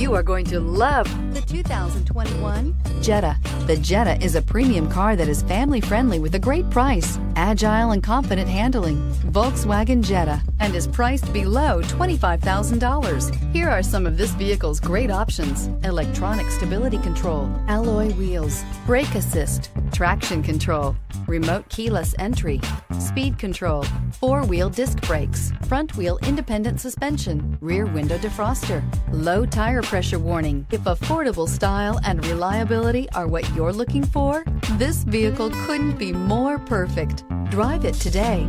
You are going to love the 2021 Jetta. The Jetta is a premium car that is family friendly with a great price, agile and confident handling. Volkswagen Jetta and is priced below $25,000. Here are some of this vehicle's great options. Electronic stability control, alloy wheels, brake assist, traction control, remote keyless entry, speed control, four-wheel disc brakes, front-wheel independent suspension, rear window defroster, low tire pressure warning. If affordable style and reliability are what you're looking for, this vehicle couldn't be more perfect. Drive it today.